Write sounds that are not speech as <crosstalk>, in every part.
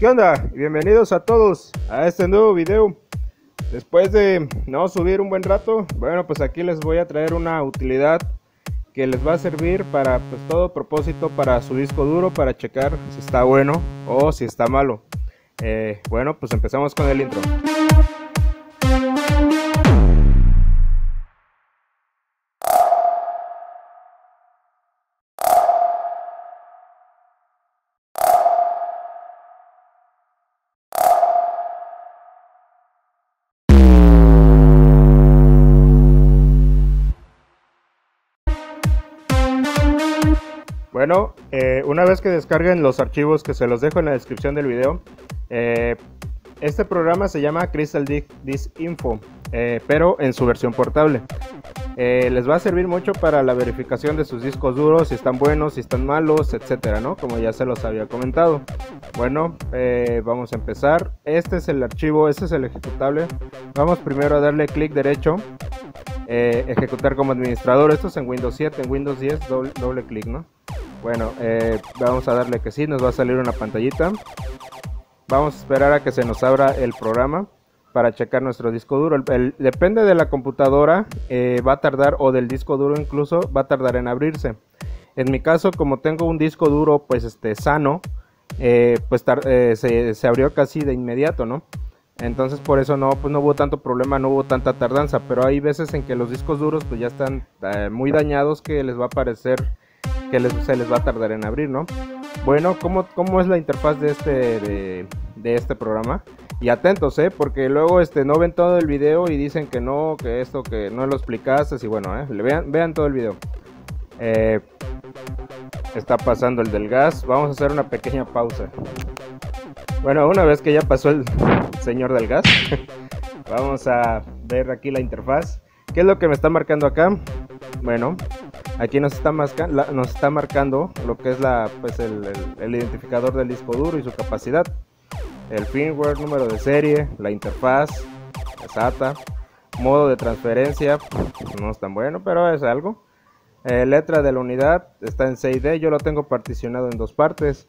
¿Qué onda? Bienvenidos a todos a este nuevo video. Después de no subir un buen rato, bueno, pues aquí les voy a traer una utilidad que les va a servir para pues, todo propósito para su disco duro, para checar si está bueno o si está malo. Eh, bueno, pues empezamos con el intro. Bueno, eh, una vez que descarguen los archivos que se los dejo en la descripción del video, eh, este programa se llama Crystal Disk Info, eh, pero en su versión portable. les va a servir mucho para la verificación de sus discos duros, si están buenos, si están malos, etcétera, ¿no? Como ya se los había comentado. Bueno, vamos a empezar. Este es el archivo, este es el ejecutable. Vamos primero a darle clic derecho ejecutar como administrador. Esto es en Windows 7, en Windows 10, doble clic, ¿no? Bueno, eh, vamos a darle que sí, nos va a salir una pantallita. Vamos a esperar a que se nos abra el programa para checar nuestro disco duro. depende de la computadora, eh, va a tardar, o del disco duro incluso, va a tardar en abrirse. En mi caso, como tengo un disco duro pues este sano, eh, pues se, abrió casi de inmediato, ¿no? Entonces por eso no, pues no hubo tanto problema, no hubo tanta tardanza, pero hay veces en que los discos duros pues ya están muy dañados que les va a aparecer que se les va a tardar en abrir, ¿no? Bueno, ¿cómo, cómo es la interfaz de este, de, este programa? Y atentos, ¿eh? Porque luego este, no ven todo el video y dicen que no, que esto, que no lo explicaste. Y bueno, ¿eh? Vean, vean todo el video. Eh, está pasando el del gas. Vamos a hacer una pequeña pausa. Bueno, una vez que ya pasó el señor del gas, <laughs> vamos a ver aquí la interfaz. ¿Qué es lo que me está marcando acá? Bueno, Aquí nos está, marcando lo que es pues el, identificador del disco duro y su capacidad. El firmware, número de serie, la interfaz, SATA, modo de transferencia, no es tan bueno, pero es algo. Eh, letra de la unidad está en 6D, yo lo tengo particionado en dos partes.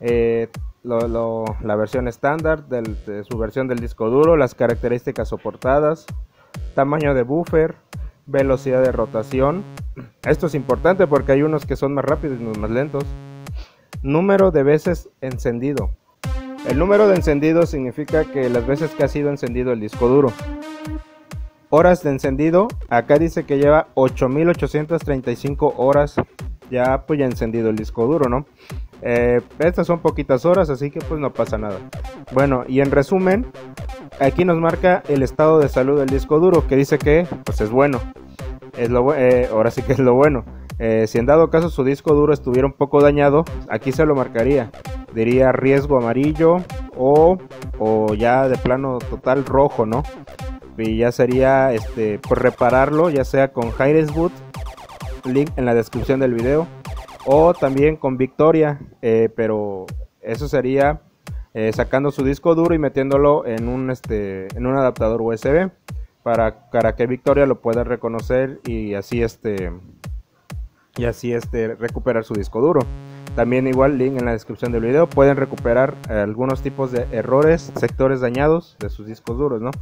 Eh, la versión estándar de su versión del disco duro, las características soportadas, tamaño de buffer, velocidad de rotación. Esto es importante porque hay unos que son más rápidos y unos más lentos. Número de veces encendido. El número de encendido significa que las veces que ha sido encendido el disco duro. Horas de encendido, acá dice que lleva 8835 horas ya pues ya encendido el disco duro, ¿no? Eh, estas son poquitas horas, así que pues no pasa nada. Bueno, y en resumen, aquí nos marca el estado de salud del disco duro, que dice que pues es bueno. Es lo, eh, ahora sí que es lo bueno. Eh, si en dado caso su disco duro estuviera un poco dañado, aquí se lo marcaría. Diría riesgo amarillo o, o ya de plano total rojo, ¿no? Y ya sería este, pues repararlo, ya sea con Boot, link en la descripción del video, o también con Victoria, eh, pero eso sería eh, sacando su disco duro y metiéndolo en un, este, en un adaptador USB para, para que Victoria lo pueda reconocer y así este y así este recuperar su disco duro. También igual link en la descripción del video pueden recuperar algunos tipos de errores, sectores dañados de sus discos duros, ¿no?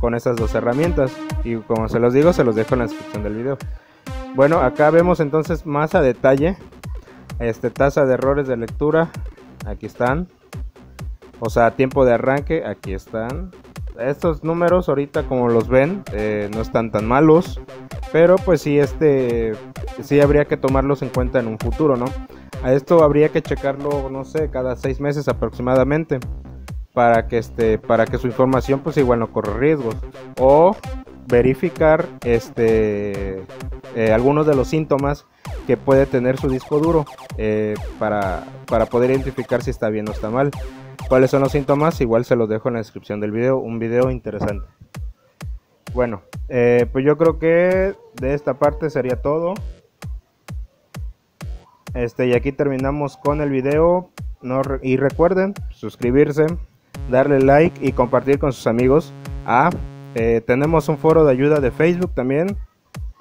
Con esas dos herramientas y como se los digo se los dejo en la descripción del video. Bueno, acá vemos entonces más a detalle este tasa de errores de lectura, aquí están. O sea, tiempo de arranque, aquí están. Estos números ahorita como los ven eh, no están tan malos, pero pues sí este sí habría que tomarlos en cuenta en un futuro, ¿no? A esto habría que checarlo, no sé, cada seis meses aproximadamente para que este para que su información pues igual no corra riesgos o verificar este eh, algunos de los síntomas que puede tener su disco duro eh, para, para poder identificar si está bien o está mal. ¿Cuáles son los síntomas? Igual se los dejo en la descripción del video, un video interesante. Bueno, eh, pues yo creo que de esta parte sería todo. Este, y aquí terminamos con el video. No, y recuerden suscribirse, darle like y compartir con sus amigos. Ah, eh, tenemos un foro de ayuda de Facebook también.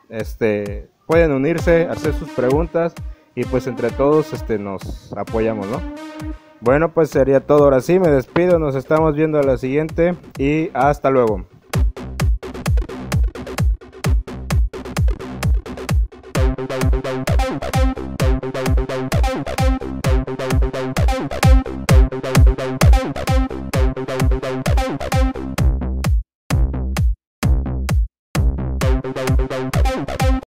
Este, pueden unirse, hacer sus preguntas y pues entre todos este, nos apoyamos, ¿no? Bueno, pues sería todo. Ahora sí, me despido. Nos estamos viendo a la siguiente y hasta luego.